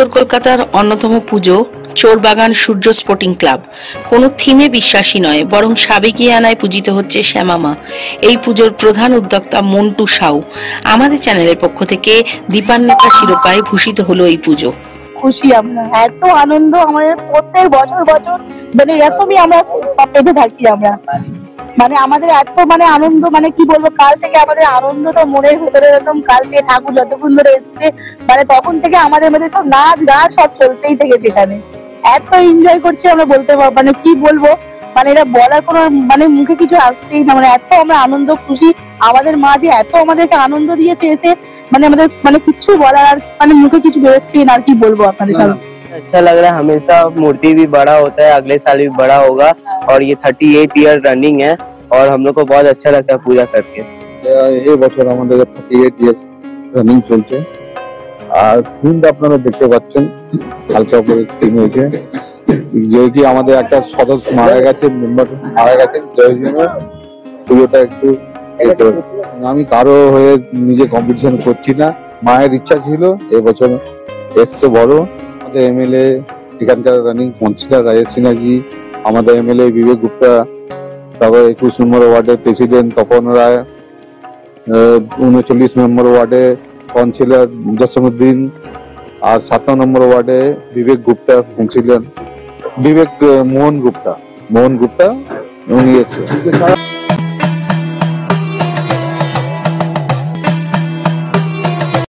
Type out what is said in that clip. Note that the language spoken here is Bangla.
উত্তর কলকাতার অন্যতম পুজো চোরবাগান সূর্য স্পোর্টিং ক্লাব। কোনো থিমে বিশ্বাসী নয়, বরং সাবেকি আনায় পূজিত হচ্ছে শ্যামামা। এই পুজোর প্রধান উদ্যোক্তা মন্টু সাউ। আমাদের চ্যানেলের পক্ষ থেকে দীপান্বিতা শিরোপায় ভূষিত হলো এই পুজো। খুশি আমরা, এত আনন্দ আমাদের প্রত্যেক বছর বছর মানে এরকমই আমরা পেতে থাকি আমরা। মানে আমাদের এত মানে আনন্দ মানে কি বলব, কাল থেকে আমাদের আনন্দ তো মনের ভেতরে এরকম কাল থেকে ঠাকুর যতক্ষণ ধরে এসছে মানে তখন থেকে আমাদের মধ্যে সব নাচ গান সব চলতেই থেকে সেখানে এত এনজয় করছি আমরা বলতে পারবো মানে কি বলবো মানে এটা বলার কোনো মানে মুখে কিছু আসছেই না মানে এত আমরা আনন্দ খুশি আমাদের মা যে এত আমাদেরকে আনন্দ দিয়েছে এসে মানে আমাদের মানে কিচ্ছু বলার আর মানে মুখে কিছু বেরোচ্ছেই না আর কি বলবো আপনাদের সামনে अच्छा लग रहा है हमेशा मूर्ति भी बड़ा होता है अगले साल भी बड़ा होगा और ये थर्टी एट ईयर रनिंग है और हम लोग को बहुत अच्छा लगता है पूजा करके এই বছর আমাদের থার্টি এইট ইয়ার্স রানিং চলছে আর থিমটা আপনারা দেখতে পাচ্ছেন। হালকা করে থিম হয়েছে। যে কি আমাদের একটা সদস্য মারা গেছে মেম্বার মারা গেছেন জন্য পুজোটা একটু আমি কারও হয়ে নিজে কম্পিটিশন করছি না। মায়ের ইচ্ছা ছিল, এবছর এসছে বড়। আমাদের এমএলএ এখানকার রানিং কাউন্সিলর রাজেশ সিনহাজি, আমাদের এমএলএ বিবেক গুপ্তা, তারপর একুশ নম্বর ওয়ার্ডের প্রেসিডেন্ট তপন রায় উনচল্লিশ নম্বর ওয়ার্ডে কাউন্সিলর জসমুদ্দিন আর সাত নম্বর ওয়ার্ডে বিবেক গুপ্তা কাউন্সিলর বিবেক মোহন গুপ্তা। মোহন গুপ্তা, উনি এসছে